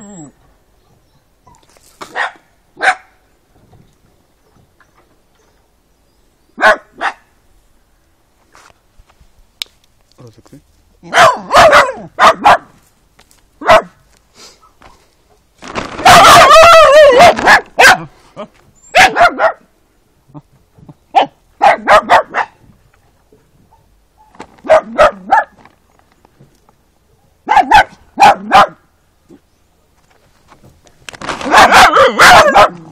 không Rozıklı. No! Ha ha ha!